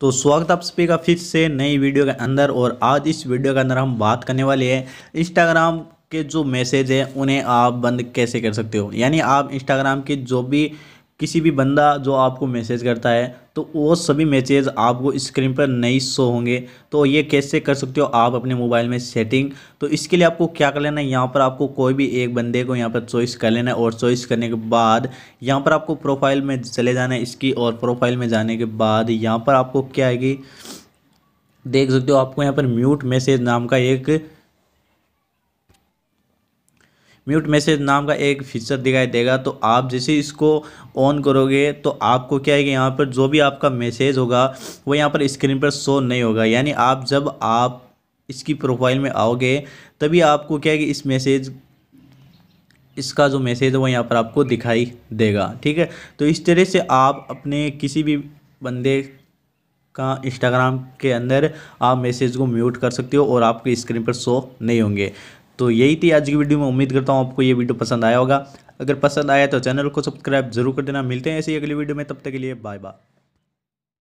तो स्वागत आप सभी का फिर से नई वीडियो के अंदर और आज इस वीडियो के अंदर हम बात करने वाले हैं इंस्टाग्राम के जो मैसेज हैं, उन्हें आप बंद कैसे कर सकते हो? यानी आप इंस्टाग्राम के जो भी किसी भी बंदा जो आपको मैसेज करता है तो वो सभी मैसेज आपको स्क्रीन पर नहीं शो होंगे। तो ये कैसे कर सकते हो आप अपने मोबाइल में सेटिंग? तो इसके लिए आपको क्या कर लेना है? यहाँ पर आपको कोई भी एक बंदे को यहाँ पर चॉइस कर लेना है और चॉइस करने के बाद यहाँ पर आपको प्रोफ़ाइल में चले जाना है इसकी और प्रोफ़ाइल में जाने के बाद यहाँ पर आपको क्या आएगी देख सकते हो आपको यहाँ पर म्यूट मैसेज नाम का एक म्यूट मैसेज नाम का एक फीचर दिखाई देगा। तो आप जैसे इसको ऑन करोगे तो आपको क्या है कि यहाँ पर जो भी आपका मैसेज होगा, वो यहाँ पर स्क्रीन पर शो नहीं होगा। यानी आप जब आप इसकी प्रोफ़ाइल में आओगे, तभी आपको क्या है कि इस मैसेज, इसका जो मैसेज है वो यहाँ पर आपको दिखाई देगा। ठीक है? तो इस तरह से आप अपने किसी भी बंदे का इंस्टाग्राम के अंदर आप मैसेज को म्यूट कर सकते हो और आपके स्क्रीन पर शो नहीं होंगे। तो यही थी आज की वीडियो में। उम्मीद करता हूँ आपको ये वीडियो पसंद आया होगा। अगर पसंद आया तो चैनल को सब्सक्राइब ज़रूर कर देना। मिलते हैं ऐसी अगली वीडियो में। तब तक के लिए बाय बाय।